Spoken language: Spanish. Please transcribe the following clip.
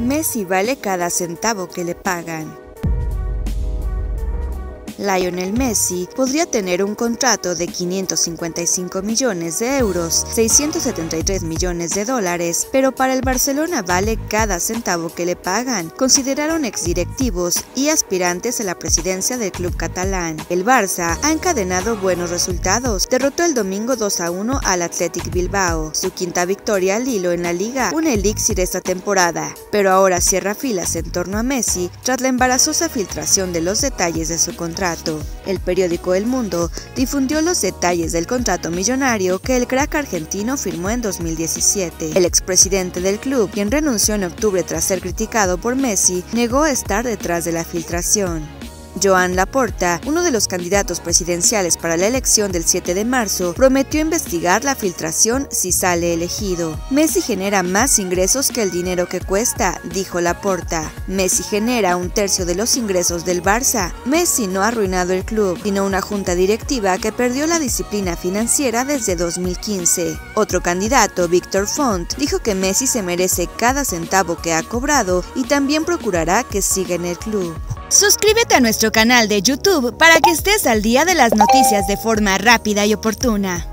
Messi vale cada centavo que le pagan. Lionel Messi podría tener un contrato de 555 millones de euros, 673 millones de dólares, pero para el Barcelona vale cada centavo que le pagan, consideraron exdirectivos y aspirantes a la presidencia del club catalán. El Barça ha encadenado buenos resultados, derrotó el domingo 2 a 1 al Athletic Bilbao, su quinta victoria al hilo en la liga, un elixir esta temporada, pero ahora cierra filas en torno a Messi tras la embarazosa filtración de los detalles de su contrato. El periódico El Mundo difundió los detalles del contrato millonario que el crack argentino firmó en 2017. El expresidente del club, quien renunció en octubre tras ser criticado por Messi, negó estar detrás de la filtración. Joan Laporta, uno de los candidatos presidenciales para la elección del 7 de marzo, prometió investigar la filtración si sale elegido. Messi genera más ingresos que el dinero que cuesta, dijo Laporta. Messi genera un tercio de los ingresos del Barça. Messi no ha arruinado el club, sino una junta directiva que perdió la disciplina financiera desde 2015. Otro candidato, Víctor Font, dijo que Messi se merece cada centavo que ha cobrado y también procurará que siga en el club. Suscríbete a nuestro canal de YouTube para que estés al día de las noticias de forma rápida y oportuna.